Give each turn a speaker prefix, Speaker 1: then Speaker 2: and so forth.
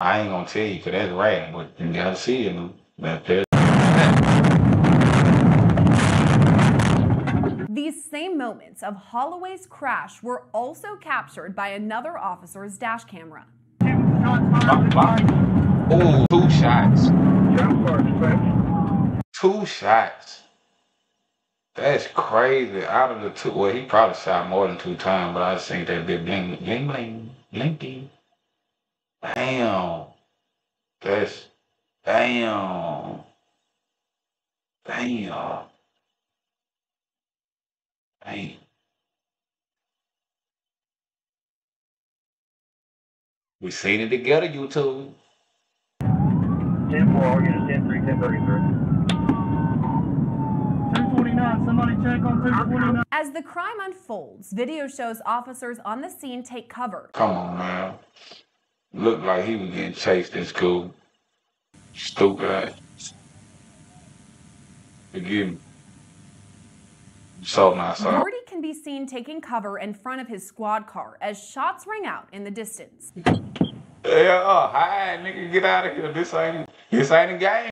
Speaker 1: I ain't gonna tell you because that's right, but you gotta see it. That.
Speaker 2: These same moments of Holloway's crash were also captured by another officer's dash camera.
Speaker 1: Oh, two shots. Two shots. That's crazy. Out of the two, well, he probably shot more than two times, but I just think that bit bling, bling, bling, blinky. Damn. That's, damn. Damn. Damn. We seen it together, YouTube.
Speaker 3: 10 4, all units 10 3, 10 33.
Speaker 4: 249, somebody check on 249.
Speaker 2: As the crime unfolds, video shows officers on the scene take cover.
Speaker 1: Come on, man. Looked like he was getting chased in school. Stupid ass. Forgive me. So sorry.
Speaker 2: Gordy can be seen taking cover in front of his squad car as shots ring out in the distance.
Speaker 1: Yeah, oh, hi, nigga, get out of here. This ain't this ain't a game.